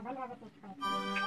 Ja, weil er wirklich weiß.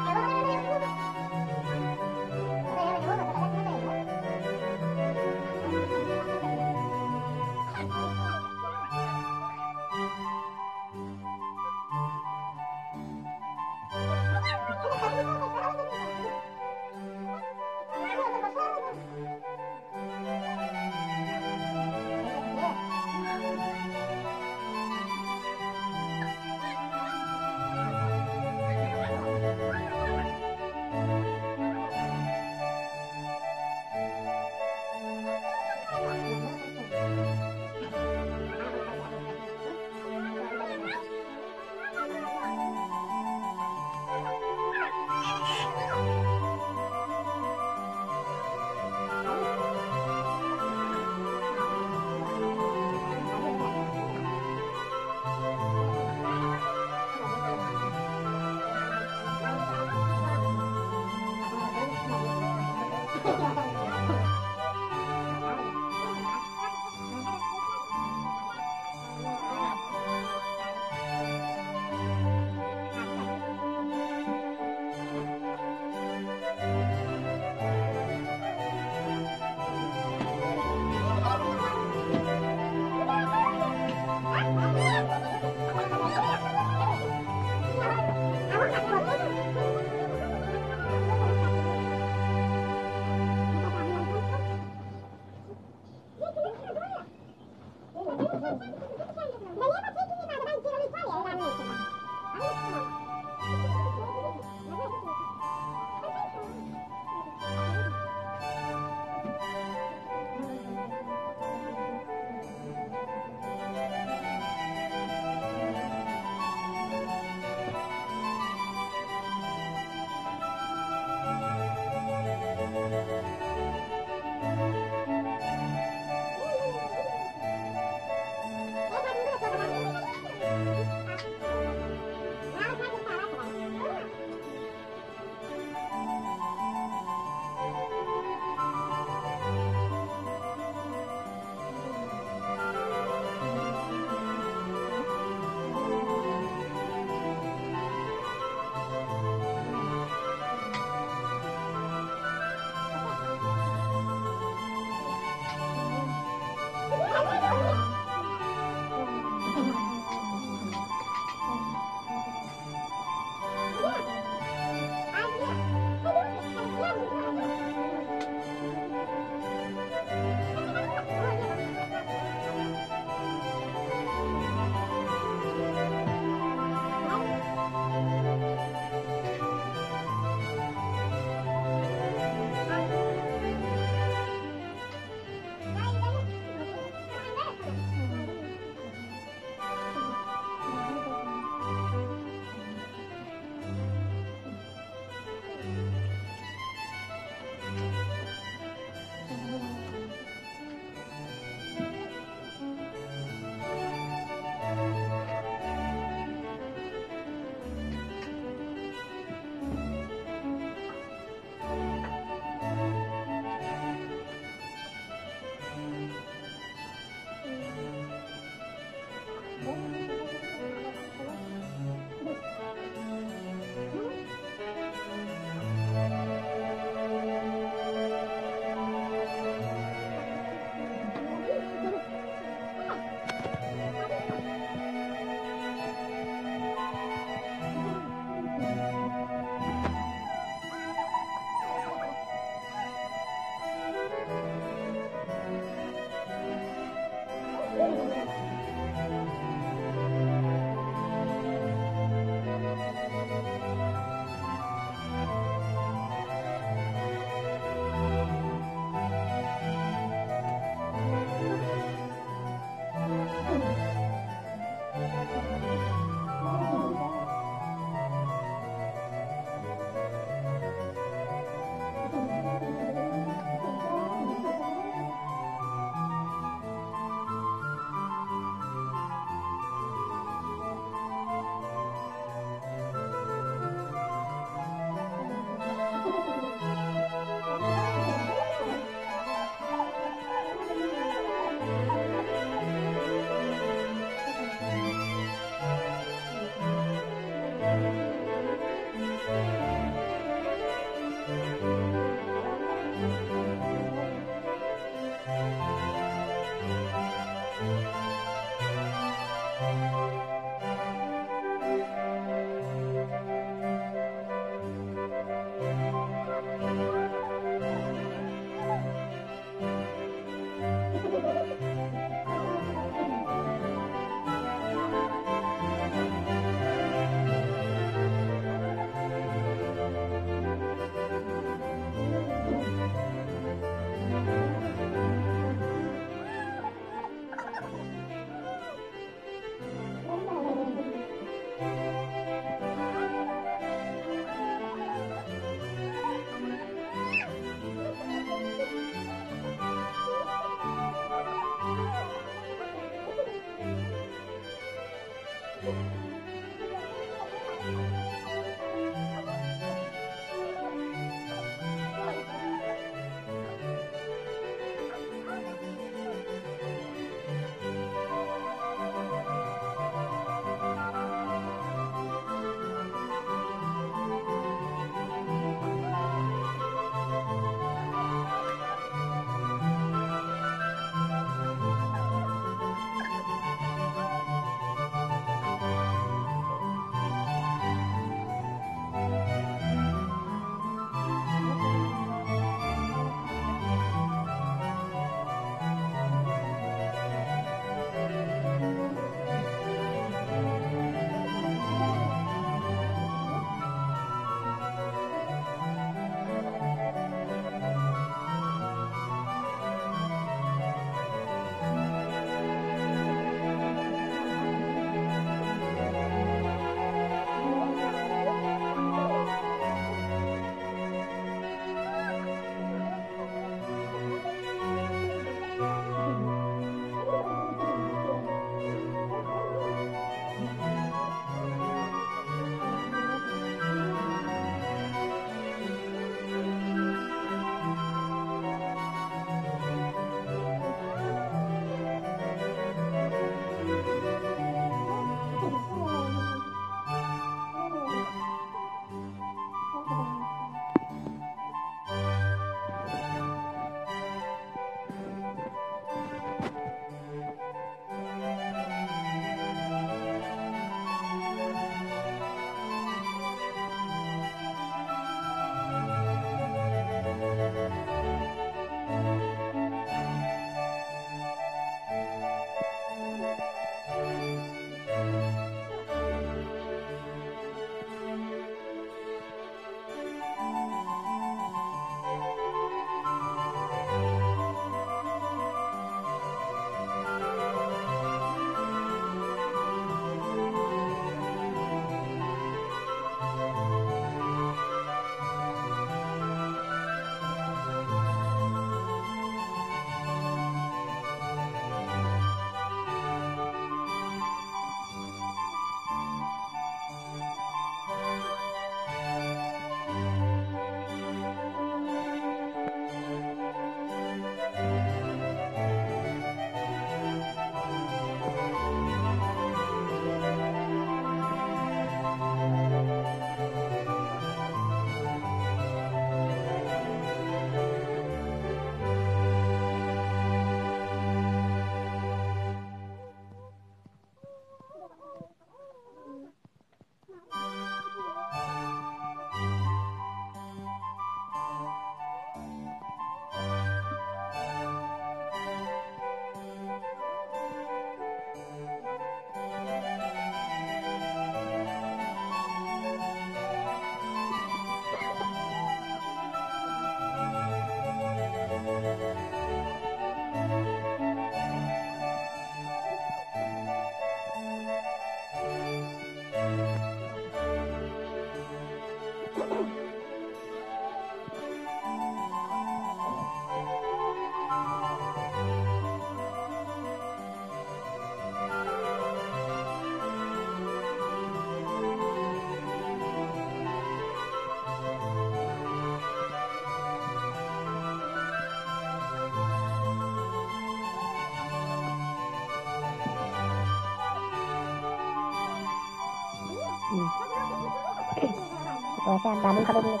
وسبابون قبل منك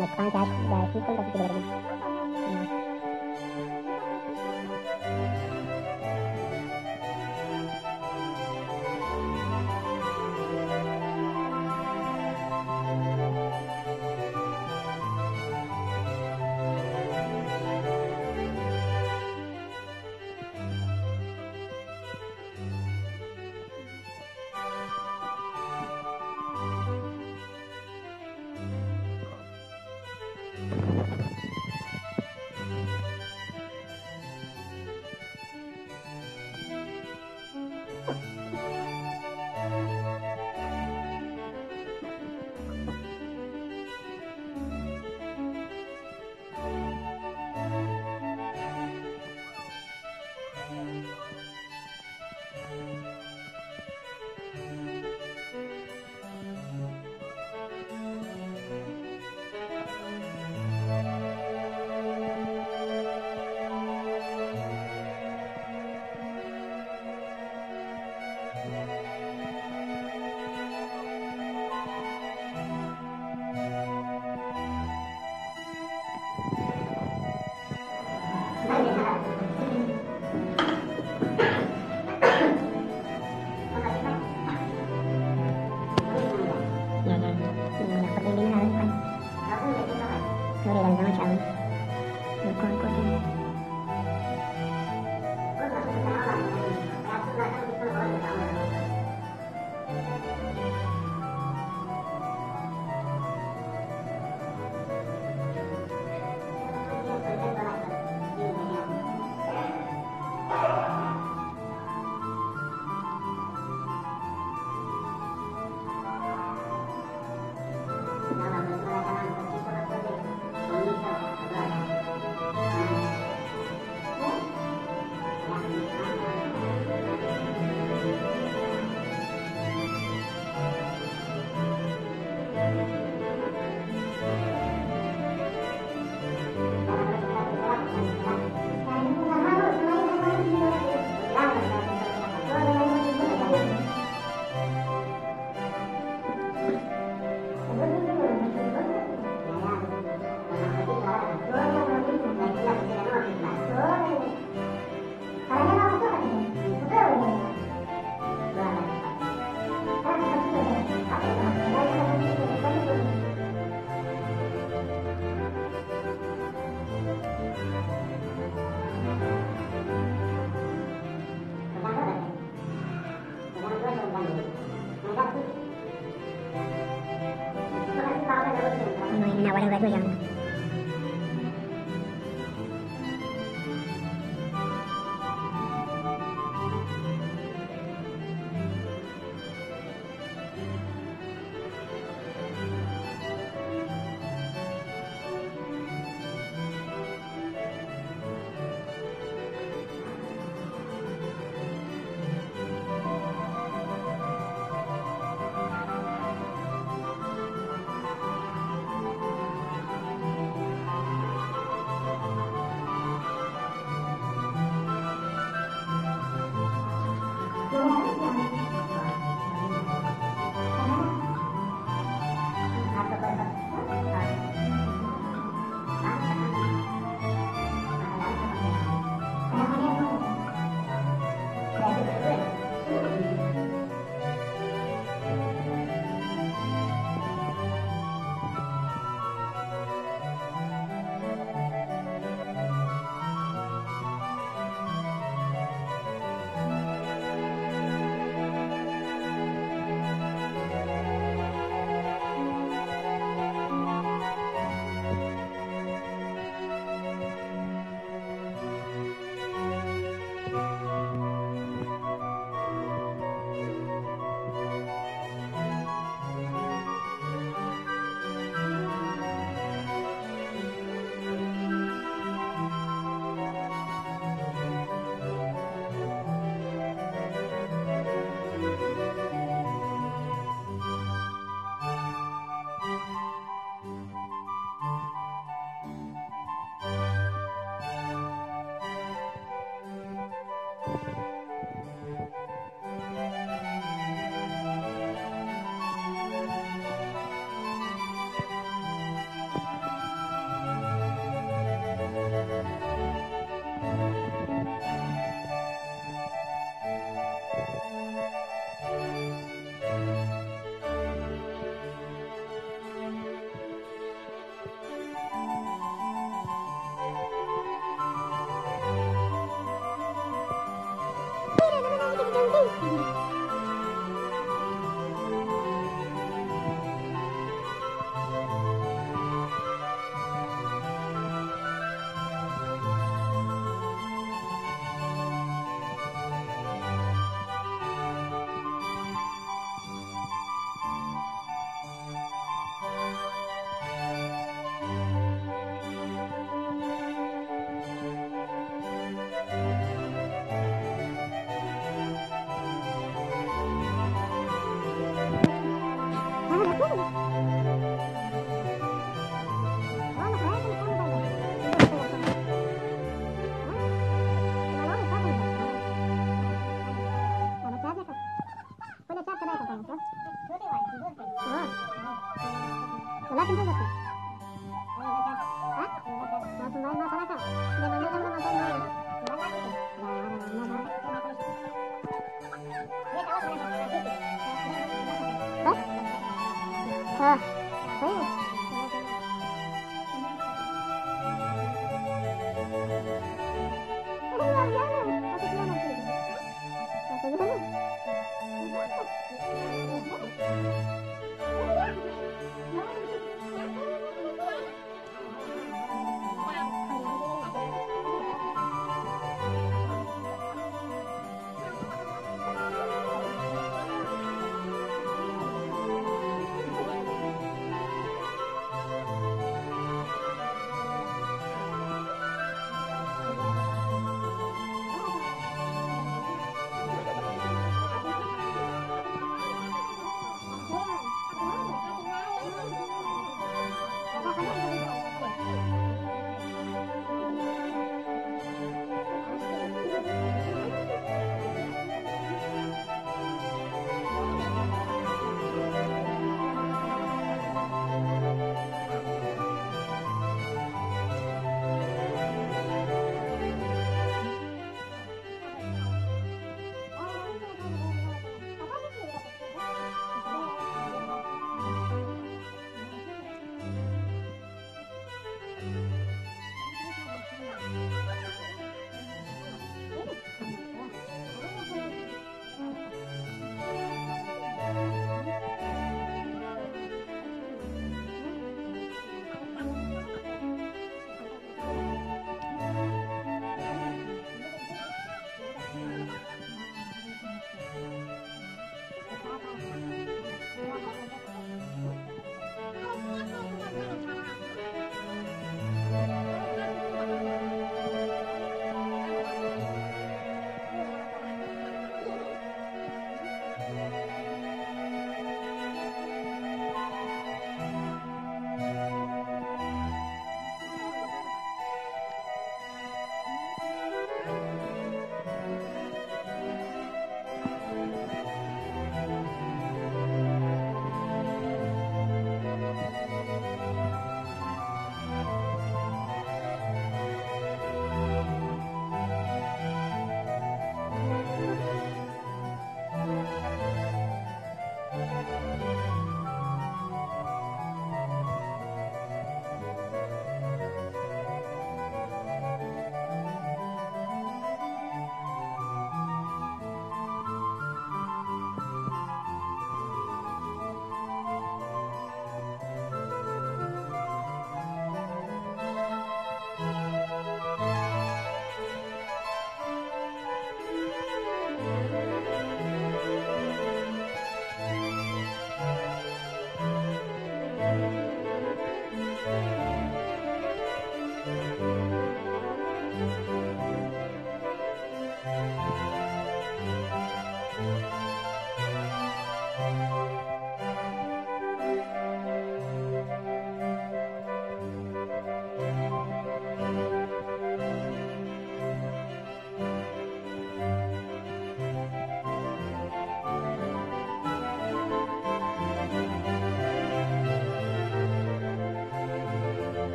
مكان تعيش في كل